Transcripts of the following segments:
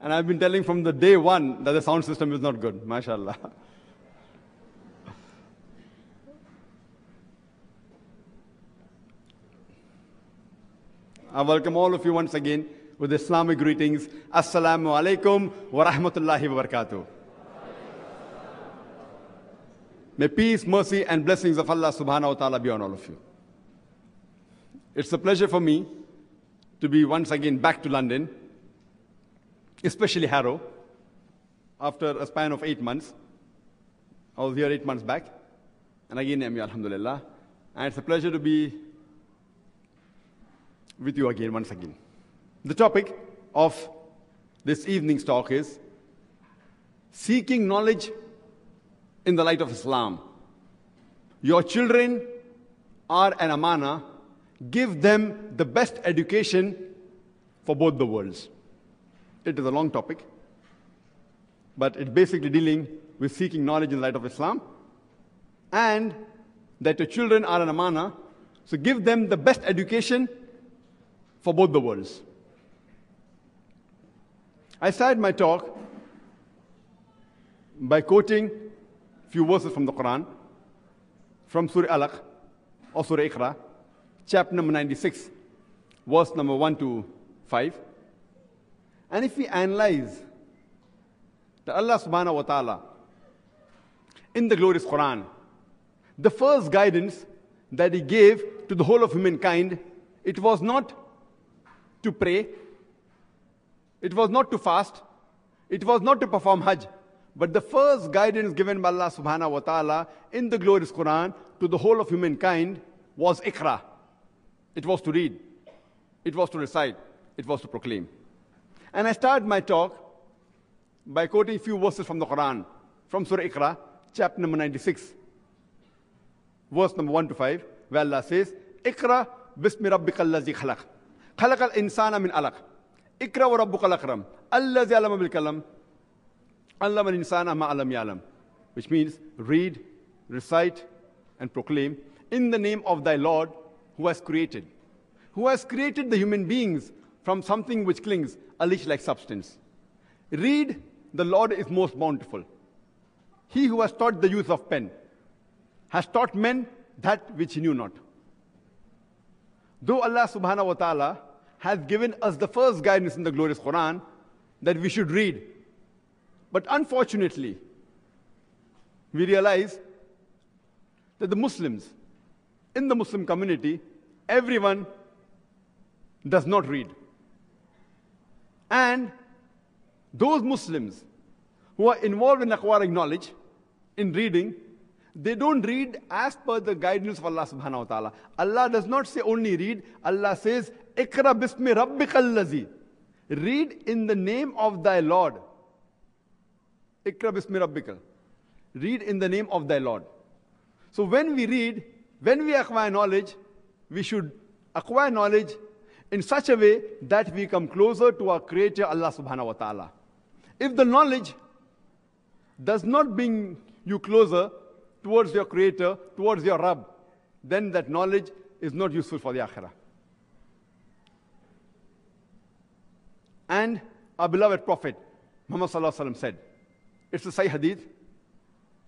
And I've been telling from the day one that the sound system is not good, mashallah. I welcome all of you once again with Islamic greetings. Assalamu alaikum wa rahmatullahi wa barakatuh. May peace, mercy, and blessings of Allah subhanahu wa ta'ala be on all of you. It's a pleasure for me to be once again back to London, especially Harrow, after a span of eight months. I was here eight months back, and again I'm here, alhamdulillah. And it's a pleasure to be with you again, once again. The topic of this evening's talk is seeking knowledge in the light of Islam. Your children are an amana. Give them the best education for both the worlds. It is a long topic, but it's basically dealing with seeking knowledge in light of Islam and that your children are an amana. So give them the best education for both the worlds. I started my talk by quoting a few verses from the Quran, from Surah Alaq or Surah Iqra, chapter number 96, verse number 1 to 5. And if we analyze that Allah subhanahu wa ta'ala in the glorious Quran, the first guidance that He gave to the whole of humankind, it was not to pray, it was not to fast, it was not to perform Hajj, but the first guidance given by Allah subhanahu wa ta'ala in the glorious Quran to the whole of humankind was Iqra. It was to read, it was to recite, it was to proclaim. And I start my talk by quoting a few verses from the Quran, from Surah Iqra, chapter number 96, verse number 1 to 5, where Allah says, Iqra bismi rabbika allazi khalaq. Khalaq al-insana min alaq. Iqra wa rabbuka al-akram. Allazi alama bil kalam. Allama al-insana ma alam yalam. Which means, read, recite, and proclaim in the name of thy Lord who has created. Who has created the human beings from something which clings a leech-like substance read the Lord is most bountiful he who has taught the use of pen has taught men that which he knew not though Allah subhanahu wa ta'ala has given us the first guidance in the glorious Quran that we should read. But unfortunately, we realize that the Muslims, in the Muslim community, everyone does not read. And those Muslims who are involved in acquiring knowledge, in reading, they don't read as per the guidance of Allah subhanahu wa ta'ala. Allah does not say only read, Allah says, Ikra bismi rabbikallazi. Read in the name of thy Lord. Ikra bismi rabbikal. Read in the name of thy Lord. So when we read, when we acquire knowledge, we should acquire knowledge in such a way that we come closer to our Creator, Allah subhanahu wa ta'ala. If the knowledge does not bring you closer towards your Creator, towards your Rabb, then that knowledge is not useful for the Akhirah. And our beloved Prophet, Muhammad Sallallahu said, it's a Sahih Hadith,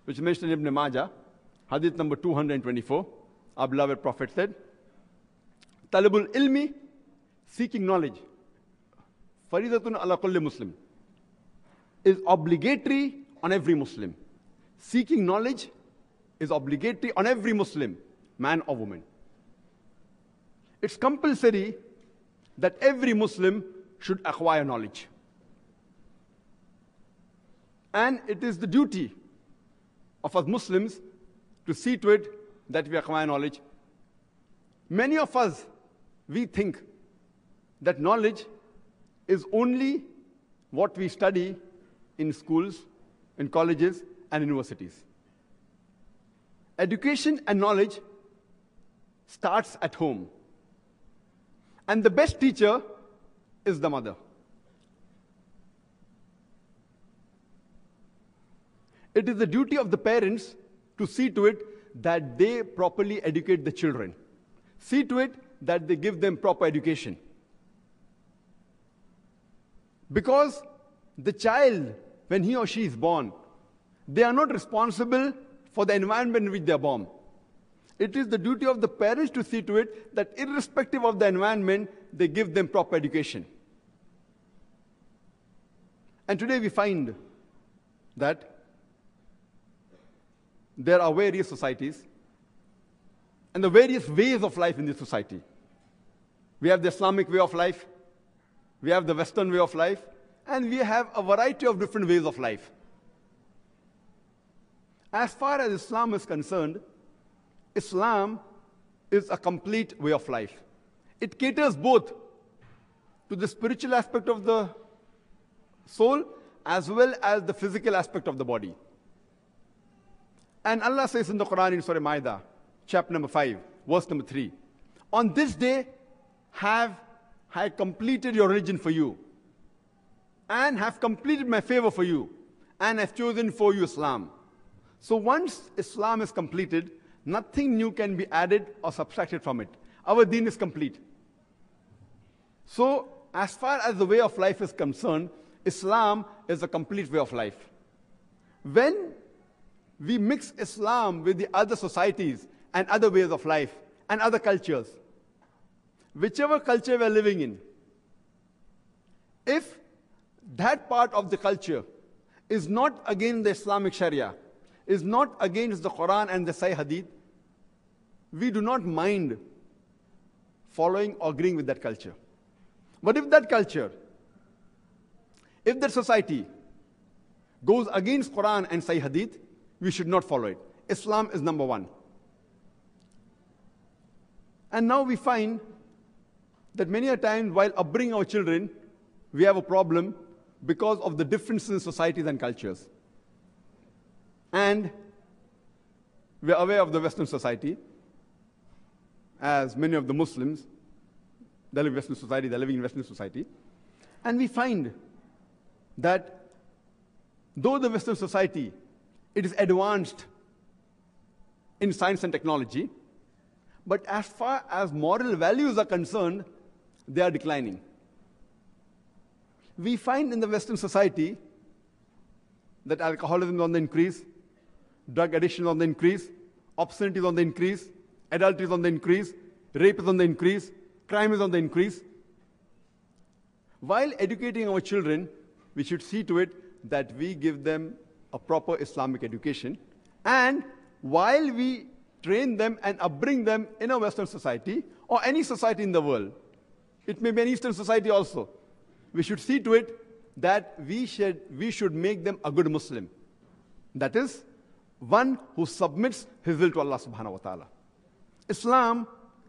which is mentioned in Ibn Majah, Hadith number 224. Our beloved Prophet said, Talibul ilmi, seeking knowledge, faridatun ala kulli Muslim, is obligatory on every Muslim. Seeking knowledge is obligatory on every Muslim, man or woman. It's compulsory that every Muslim should acquire knowledge. And it is the duty of us Muslims to see to it that we acquire knowledge. Many of us, we think that knowledge is only what we study in schools, in colleges, and universities. Education and knowledge starts at home. And the best teacher is the mother. It is the duty of the parents to see to it that they properly educate the children. See to it that they give them proper education. Because the child, when he or she is born, they are not responsible for the environment in which they are born. It is the duty of the parents to see to it that, irrespective of the environment, they give them proper education. And today we find that there are various societies and the various ways of life in this society. We have the Islamic way of life, we have the Western way of life, and we have a variety of different ways of life. As far as Islam is concerned, Islam is a complete way of life. It caters both to the spiritual aspect of the soul as well as the physical aspect of the body. And Allah says in the Quran in Surah Ma'idah, chapter number 5, verse number 3, On this day have I completed your religion for you, and have completed my favor for you, and have chosen for you Islam. So once Islam is completed, nothing new can be added or subtracted from it. Our deen is complete. So, as far as the way of life is concerned, Islam is a complete way of life. When we mix Islam with the other societies and other ways of life and other cultures, whichever culture we're living in, if that part of the culture is not against the Islamic Sharia, is not against the Quran and the Sahih Hadith, we do not mind following or agreeing with that culture. But if that culture, if that society goes against Quran and Sahih Hadith, we should not follow it. Islam is number one. And now we find that many a time while upbringing our children, we have a problem because of the differences in societies and cultures. And we're aware of the Western society, as many of the Muslims, they live in Western society, they're living in Western society. And we find that though the Western society, it is advanced in science and technology, but as far as moral values are concerned, they are declining. We find in the Western society that alcoholism is on the increase, drug addiction is on the increase, obscenity is on the increase, adultery is on the increase, rape is on the increase, crime is on the increase. While educating our children, we should see to it that we give them a proper Islamic education. And while we train them and upbring them in a Western society or any society in the world, it may be an Eastern society also, we should see to it that we should, we should make them a good Muslim. That is, one who submits his will to Allah subhanahu wa ta'ala. Islam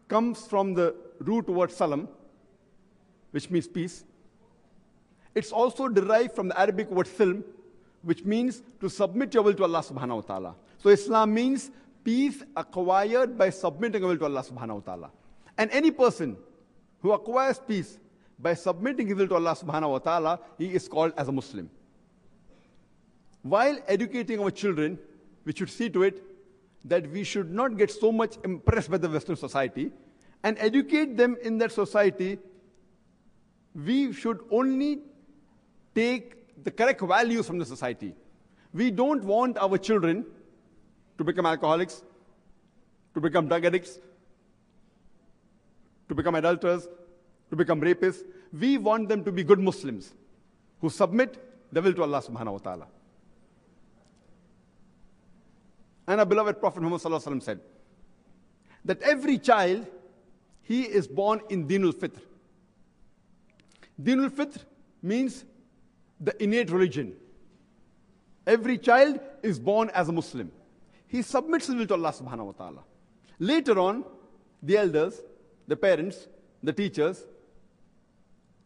comes from the root word salam, which means peace. It's also derived from the Arabic word silm, which means to submit your will to Allah subhanahu wa ta'ala. So Islam means peace acquired by submitting your will to Allah subhanahu wa ta'ala. And any person who acquires peace by submitting his will to Allah subhanahu wa ta'ala, he is called as a Muslim. While educating our children, we should see to it that we should not get so much impressed by the Western society and educate them in that society. We should only take the correct values from the society. We don't want our children to become alcoholics, to become drug addicts, to become adulterers, to become rapists. We want them to be good Muslims who submit their will to Allah subhanahu wa ta'ala. And our beloved Prophet Muhammad said that every child, he is born in Dinul Fitr. Dinul Fitr means the innate religion. Every child is born as a Muslim. He submits his will to Allah subhanahu wa ta'ala. Later on, the elders, the parents, the teachers,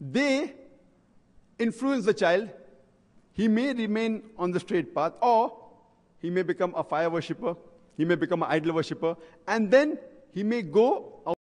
they influence the child. He may remain on the straight path or he may become a fire worshipper, he may become an idol worshipper, and then he may go